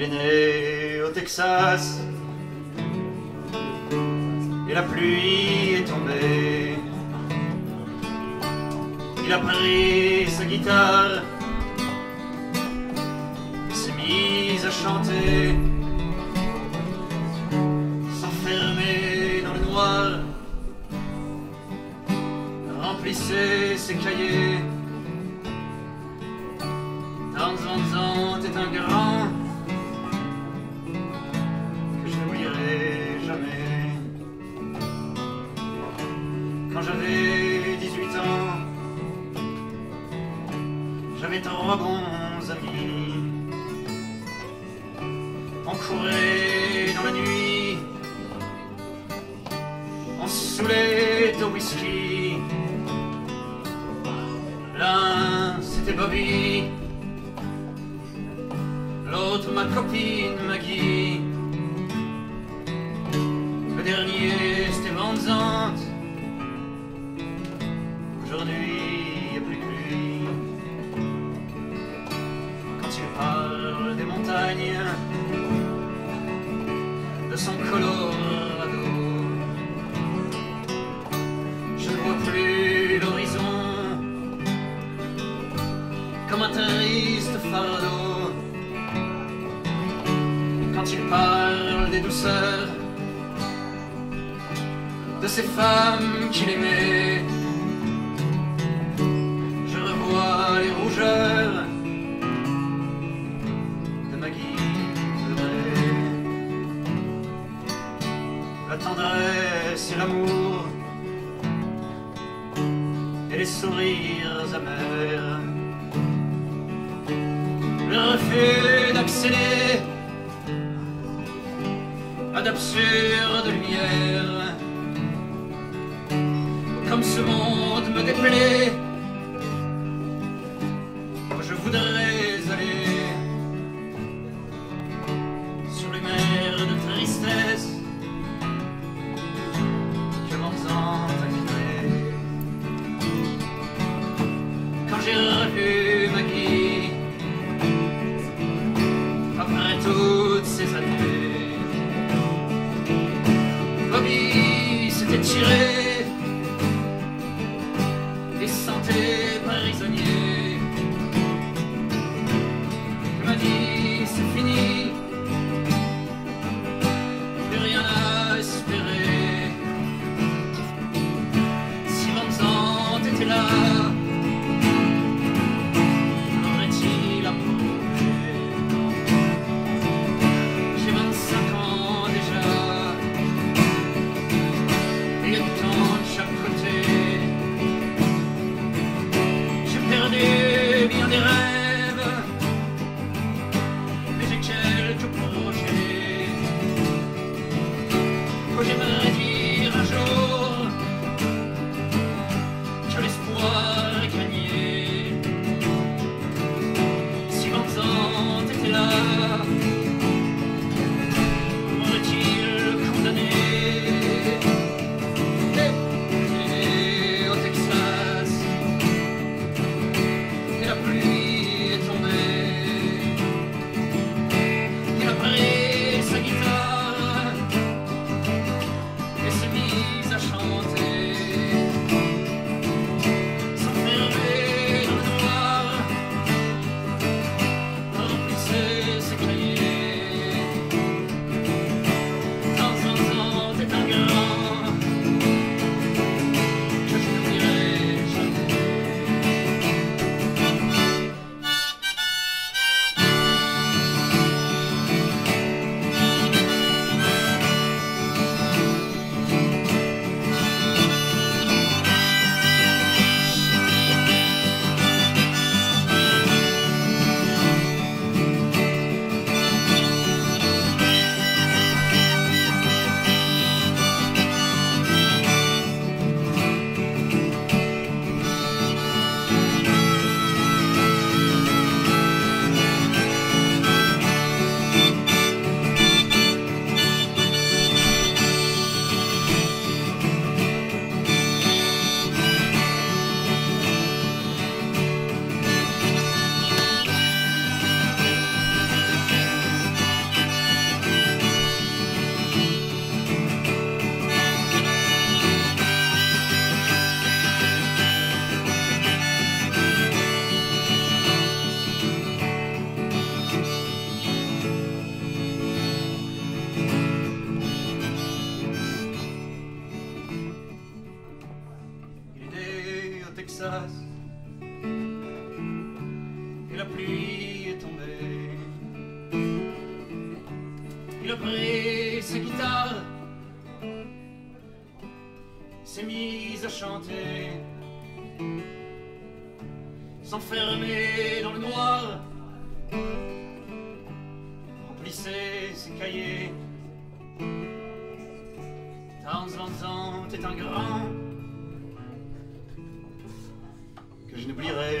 Il est né au Texas et la pluie est tombée. Il a pris sa guitare s'est mis à chanter. S'enfermer dans le noir, remplissait ses cahiers. Dans Van est un grand j'avais trois bons amis. On courait dans la nuit, on saoulait au whisky. L'un c'était Bobby, l'autre ma copine Maggie. Des montagnes, de son Colorado, je ne vois plus l'horizon comme un triste fardeau. Quand il parle des douceurs de ces femmes qu'il aimait, La tendresse et l'amour et les sourires amers. Le refus d'accéder à d'absurdes lumières. Comme ce monde me déplaît, je voudrais Quand perdu bien des rêves, Et la pluie est tombée. Il a pris sa guitare, s'est mis à chanter, s'enfermer dans le noir, remplissait ses cahiers. Townsend est un grand n'oublierai.